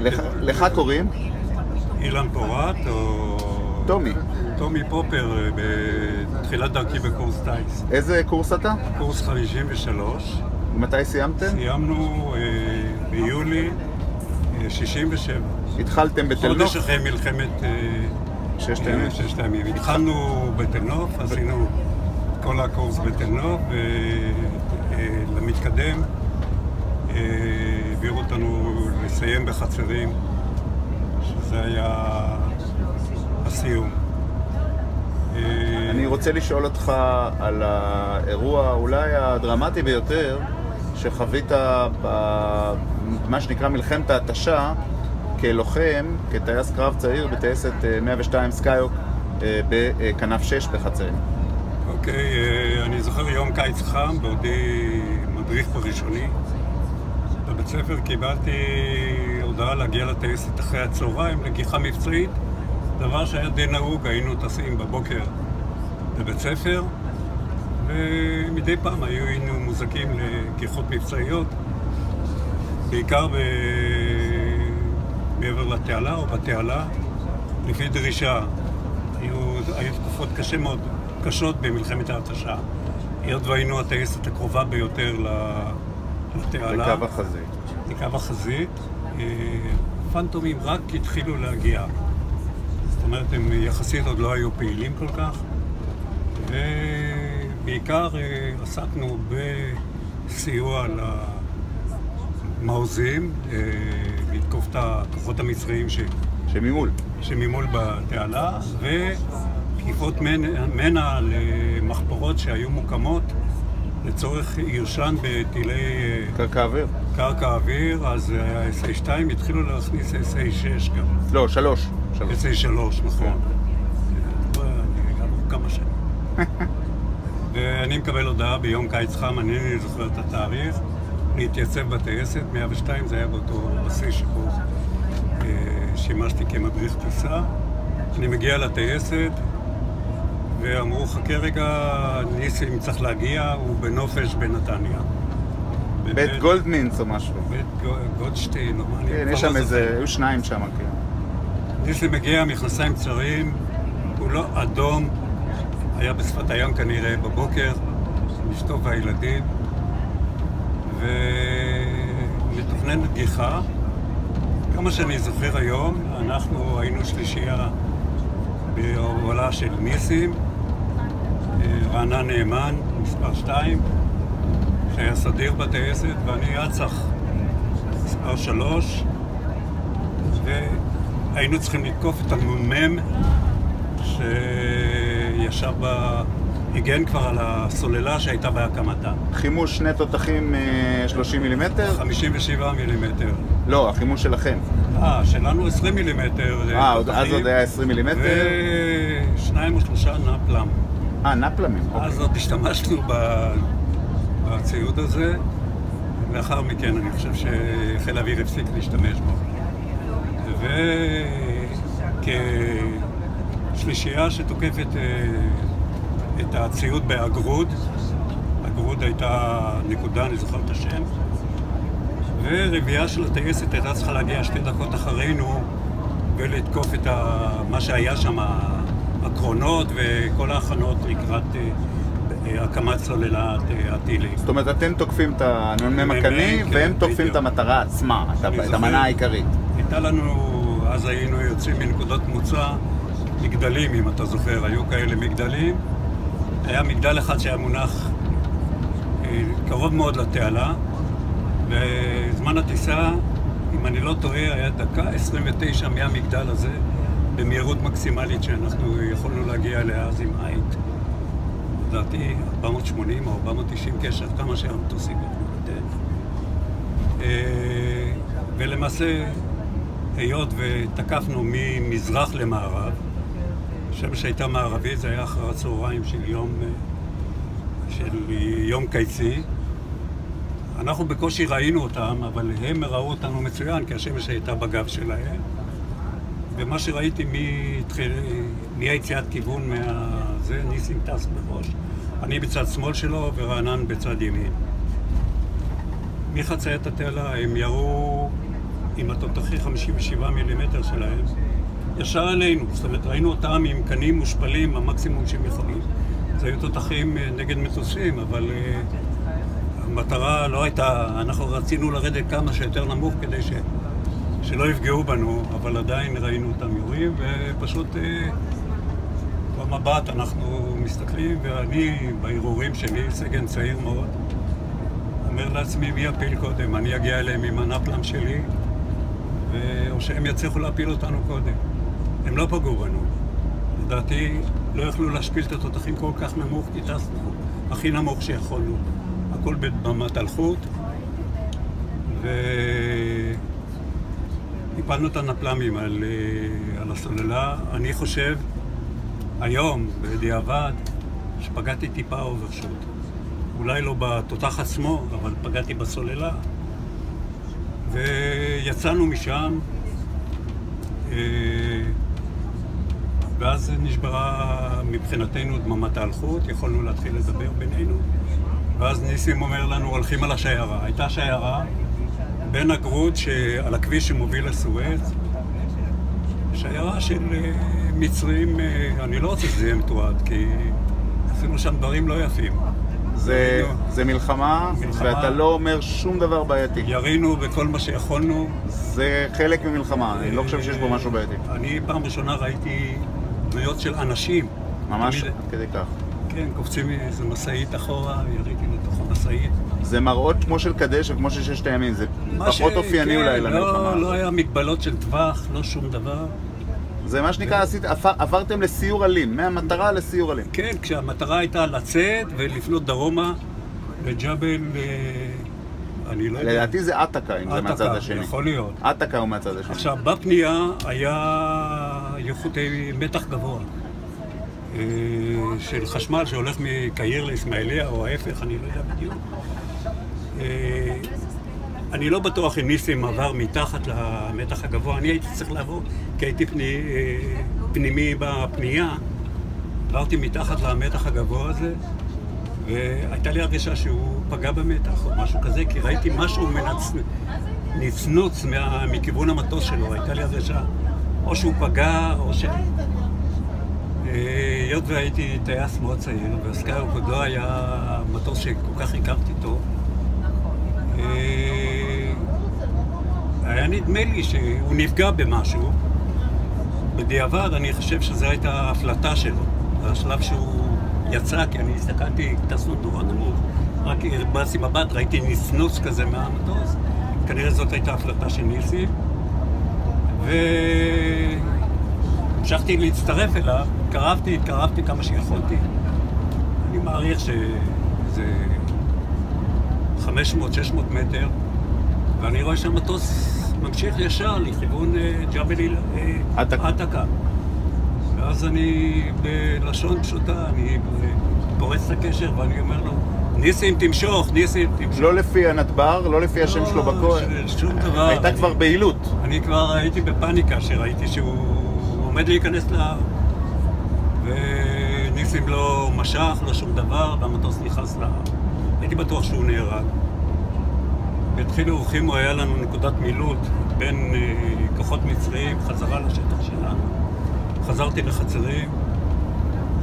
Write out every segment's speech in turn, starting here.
לך- קוראים? אילן פורת או... טומי. טומי פופר אה, בתחילת דרכי בקורס טיס. איזה קורס אתה? קורס 53. מתי סיימתם? סיימנו אה, ביולי אה, 67. התחלתם בתל נוף? חודש אחרי מלחמת אה, ששת אה, הימים? ששת הימים. התחלנו בתל נוף, עשינו כל הקורס בתל נוף, ולמתקדם העבירו אותנו לסיים בחצרים, שזה היה הסיום. אה, אני רוצה לשאול אותך על האירוע אולי הדרמטי ביותר שחווית במה שנקרא מלחמת ההתשה כלוחם, כטייס קרב צעיר בטייסת אה, 102 סקיוק אה, בכנף 6 בחצרים. אוקיי, אה, אני זוכר יום קיץ חם, בעודי מדריך בראשוני. ספר קיבלתי הודעה להגיע לטייסת אחרי הצהריים לגיחה מבצעית, דבר שהיה די נהוג, היינו טסים בבוקר לבית ספר, ומדי פעם היינו מוזעקים לגיחות מבצעיות, בעיקר ב... מעבר לתעלה או בתעלה, לפי דרישה. היו, היו תקופות קשה מאוד, קשות במלחמת ההתשה. היות והיינו הטייסת הקרובה ביותר לתעלה. בקו החזית. לקו החזית. אה, פנטומים רק התחילו להגיע. זאת אומרת, הם יחסית עוד לא היו פעילים כל כך. ובעיקר אה, עסקנו בסיוע למעוזים, אה, לתקוף את הכוחות המצריים ש... שממול. שממול בתעלה, ותקיפות מנע למחפורות שהיו מוקמות לצורך ירשן בטילי אה, קרקע אוויר. קרקע אוויר, אז היה SA2, התחילו להכניס SA6 גם. לא, שלוש. שלוש. SA3, נכון. אה, כמה שנים. ואני מקבל הודעה ביום קיץ חם, אני אינני זוכר את התאריך, להתייצב בטייסת, 102, זה היה באותו בסיס שבו אה, שימשתי כמדריך טיסה. אני מגיע לטייסת, ואמרו, חכה רגע, ניסים צריך להגיע, הוא בנופש בנתניה. בית גולדמינץ או משהו. בית גו- גולדשטיין, או מה אני כן, יש לא שם איזה, זוכר. היו שניים שם, כן. ניסים מגיע, מכנסיים קצרים, כולו אדום, היה בשפת הים כנראה בבוקר, אשתו והילדים, ומתוכננת גיחה. כמה שאני זוכר היום, אנחנו היינו שלישייה בהובלה של ניסים, רענן נאמן, מספר 2, שהיה סדיר בטייסת, ואני אצ"ח, מספר 3, והיינו צריכים לתקוף את הנ"מ שישב ב... הגן כבר על הסוללה שהייתה בהקמתה. חימוש שני תותחים אה, 30 מילימטר? 57 מילימטר. לא, החימוש שלכם. אה, שלנו 20 מילימטר. אה, תותחים, אז עוד היה 20 מילימטר? ושניים או שלושה נפלם. אה, נפלמים. אוקיי. אז עוד השתמשנו בציוד הזה. לאחר מכן אני חושב שחיל האוויר הפסיק להשתמש בו. וכשלישייה שתוקפת אה, את הציוד באגרוד, אגרוד הייתה נקודה, אני זוכר את השם, ורביעייה של הטייסת הייתה צריכה להגיע שתי דקות אחרינו ולתקוף את ה... מה שהיה שם, הקרונות וכל ההכנות לקראת אה, אה, הקמת סוללת אה, הטילים. זאת אומרת, אתם תוקפים את הנ"מ הקני, כן, והם תוקפים. את המטרה עצמה, את. המנה העיקרית. הייתה לנו, אז היינו יוצאים מנקודות מוצא, מגדלים, אם אתה זוכר, היו כאלה מגדלים. היה מגדל אחד שהיה מונח אה, קרוב מאוד לתעלה, וזמן הטיסה, אם אני לא טועה, היה דקה 29 מהמגדל הזה, במהירות מקסימלית שאנחנו יכולנו להגיע אליה אז עם עית. לדעתי 480 או 490 קשר, כמה שהמטוסים יכלו לתת. אה, ולמעשה, היות ותקפנו ממזרח למערב, השמש הייתה מערבית, זה היה אחר הצהריים של יום, אה, של יום קיצי. אנחנו בקושי ראינו אותם, אבל הם ראו אותנו מצוין, כי השמש הייתה בגב שלהם. ומה שראיתי מהיציאת כיוון מהזה, ניסים טס בראש. אני בצד שמאל שלו ורענן בצד ימין. מחציית התעלה הם ירו עם התותחי 57 מילימטר שלהם, ישר עלינו. זאת אומרת, ראינו אותם עם קנים מושפלים במקסימום שהם יכולים. זה היו תותחים אה, נגד מטוסים, אבל uh, המטרה לא הייתה, אנחנו רצינו לרדת כמה שיותר נמוך כדי ש, שלא יפגעו בנו, אבל עדיין ראינו אותם יורים, ופשוט uh, במבט אנחנו מסתכלים, ואני, בהרהורים שלי, סגן צעיר מאוד, אומר לעצמי, מי יפיל קודם? אני אגיע אליהם עם הנפלם שלי, ו... או שהם יצליחו להפיל אותנו קודם. הם לא פגעו בנו. לדעתי, לא יכלו להשפיל את התותחים כל כך נמוך, כי טסנו הכי נמוך שיכולנו. הכל בבמת אלחוט, והפלנו את הנפלמים על, אה, על הסוללה. אני חושב, היום, בדיעבד, שפגעתי טיפה אוברשוט. אולי לא בתותח עצמו, אבל פגעתי בסוללה. ויצאנו משם, אה, ואז נשברה מבחינתנו דממת האלחוט, יכולנו להתחיל לדבר בינינו. ואז ניסים אומר לנו, הולכים על השיירה. הייתה שיירה בין הגרות על הכביש שמוביל לסואץ, שיירה של אה, מצרים, אה, אני לא רוצה שזה יהיה מתועד, כי עשינו שם דברים לא יפים. זה, זה מלחמה, מלחמה, ואתה לא אומר שום דבר בעייתי. ירינו בכל מה שיכולנו. זה חלק ממלחמה, אני לא חושב שיש בו משהו בעייתי. אני פעם ראשונה ראיתי דמויות של אנשים. ממש עד כדי כך. כן, קופצים מאיזה משאית אחורה, יריתי לתוך המשאית. זה מראות כמו של קדש וכמו של ששת הימים, זה פחות אופייני כן, אולי לא, למלחמה. לא היה מגבלות של טווח, לא שום דבר. זה מה שנקרא, עשית, עברתם לסיור אלים, מהמטרה לסיור אלים. כן, כשהמטרה הייתה לצאת ולפנות דרומה לג'בל, אה, אני לא יודע. לדעתי זה עתקה, אם זה מהצד השני. יכול להיות. עתקה הוא מהצד השני. עכשיו, בפנייה היה יחוטי מתח גבוה. אה, של חשמל שהולך מקהיר לאסמאעיליה, או ההפך, אני לא יודע בדיוק. אני לא בטוח אם ניסים עבר מתחת למתח הגבוה, אני הייתי צריך לעבור, כי הייתי פני, פנימי בפנייה, עברתי מתחת למתח הגבוה הזה, והייתה לי הרגשה שהוא פגע במתח או משהו כזה, כי ראיתי משהו מנצ... נצנוץ מה... מכיוון המטוס שלו, הייתה לי הרגשה או שהוא פגע או ש... אה, היות והייתי טייס מאוד צעיר, והסקייר קודו היה מטוס שכל כך הכרתי טוב, אה, היה נדמה לי שהוא נפגע במשהו. בדיעבד אני חושב שזו הייתה ההפלטה שלו. השלב שהוא יצא, כי אני הסתכלתי, טסנו נורא נמוך, רק הרבצתי מבט, ראיתי נסנוס כזה מהמטוס. כנראה זאת הייתה הפלטה של ניסי. והמשכתי להצטרף אליו, התקרבתי, התקרבתי כמה שיכולתי. אני מעריך שזה 500-600 מטר, ואני רואה שהמטוס ממשיך ישר לכיוון אה, ג'בל עתקה. ואז אני, בלשון פשוטה, אני פורץ את הקשר ואני אומר לו, ניסים תמשוך, ניסים תמשוך. לא לפי הנתבר, לא לפי השם שלו לא, בכהן. שום דבר. הייתה כבר בהילות. אני כבר הייתי בפאניקה שראיתי שהוא עומד להיכנס ל... וניסים לא משך, לא שום דבר, והמטוס נכנס ל... הייתי בטוח שהוא נהרג. והתחילו אורחים, הוא היה לנו נקודת מילוט בין אה, כוחות מצריים חזרה לשטח שלנו. חזרתי לחצרים,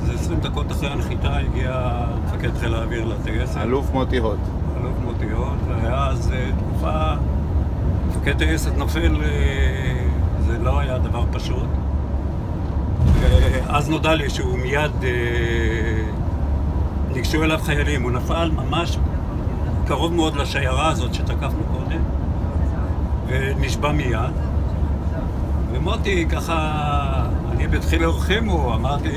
איזה עשרים דקות אחרי הנחיתה הגיע מפקד חיל האוויר לטייסת. אלוף מוטי הוט. אלוף מוטי הוט, והיה אז אה, תקופה, מפקד טייסת נופל, אה, זה לא היה דבר פשוט. ואז נודע לי שהוא מיד... אה, ניגשו אליו חיילים, הוא נפל ממש קרוב מאוד לשיירה הזאת שתקפנו קודם, ונשבע מיד. ומוטי ככה, אני בתחיל אורחימו, אמרתי,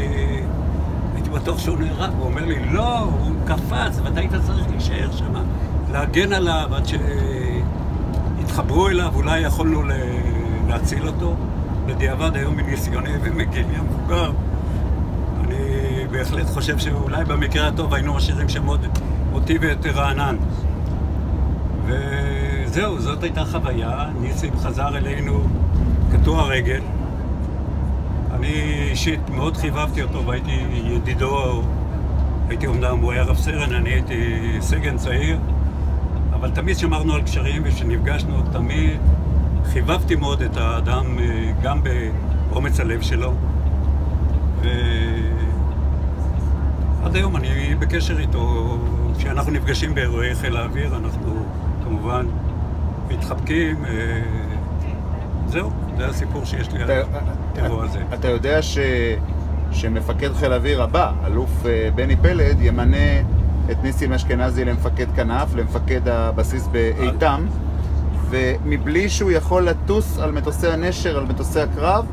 הייתי בטוח שהוא נהרג, הוא אומר לי, לא, הוא קפץ, ואתה היית צריך להישאר שם, להגן עליו עד שיתחברו אליו, אולי יכולנו להציל אותו. בדיעבד היום מניסיוני ומגילי המבוגר, בהחלט חושב שאולי במקרה הטוב היינו משאירים שם עוד אותי ואת רענן. וזהו, זאת הייתה חוויה. ניסים חזר אלינו קטוע רגל. אני אישית מאוד חיבבתי אותו והייתי ידידו, הייתי אומנם, הוא היה רב סרן, אני הייתי סגן צעיר, אבל תמיד שמרנו על קשרים וכשנפגשנו תמיד חיבבתי מאוד את האדם אה, גם באומץ הלב שלו. ועד היום אני בקשר איתו. כשאנחנו נפגשים באירועי חיל האוויר, אנחנו כמובן מתחבקים. אה, זהו, זה הסיפור שיש לי על האירוע הזה. אתה יודע ש... שמפקד חיל האוויר הבא, אלוף אה, בני פלד, ימנה את ניסים אשכנזי למפקד כנף, למפקד הבסיס באיתם, ומבלי שהוא יכול לטוס על מטוסי הנשר, על מטוסי הקרב,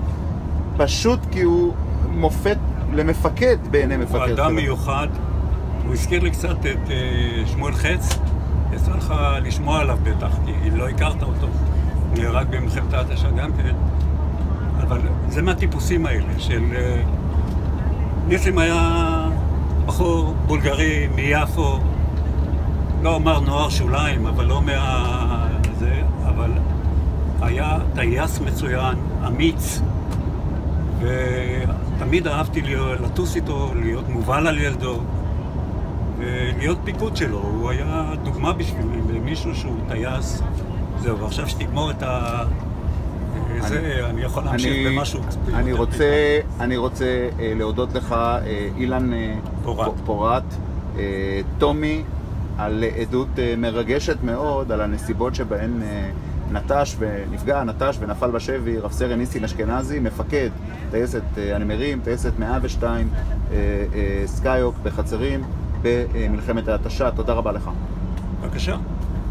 פשוט כי הוא מופת למפקד בעיני מפקד הוא אדם מיוחד, הוא הזכיר לי קצת את uh, שמואל חץ, יצא לך לשמוע עליו בטח, כי לא הכרת אותו. הוא נהרג במלחמת ההתשה גם כן, אבל זה מהטיפוסים האלה של... Uh, ניסים היה בחור בולגרי מיפו, לא אומר נוער שוליים, אבל לא מה... זה, אבל היה טייס מצוין, אמיץ, ותמיד אהבתי לטוס איתו, להיות מובל על ילדו, ולהיות פיקוד שלו. הוא היה דוגמה בשבילי, למישהו שהוא טייס. זהו, ועכשיו שתגמור את ה... זה, אני יכול להמשיך במשהו. אני רוצה, אני רוצה אה, להודות לך, אה, אילן אה, פורת. פורת, טומי, על עדות מרגשת מאוד על הנסיבות שבהן נטש ונפגע, נטש ונפל בשבי רב סרן ניסים אשכנזי, מפקד טייסת הנמרים, טייסת 102 סקאיוק בחצרים במלחמת ההתשה. תודה רבה לך. בבקשה.